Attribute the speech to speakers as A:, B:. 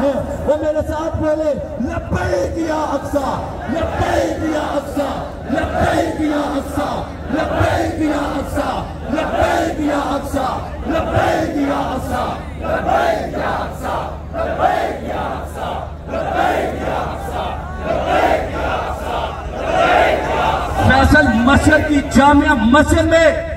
A: ہے وہ میرے ساتھ بولے لبیک یا اقصا لبیک یا اقصا لبیک یا اقصا لبیک یا اقصا لبیک یا اقصا لبیک یا اقصا لبیک یا اقصا لبیک یا اقصا لبیک یا اقصا لبیک یا اقصا
B: فیصل مسجد کی جامعہ مسجد میں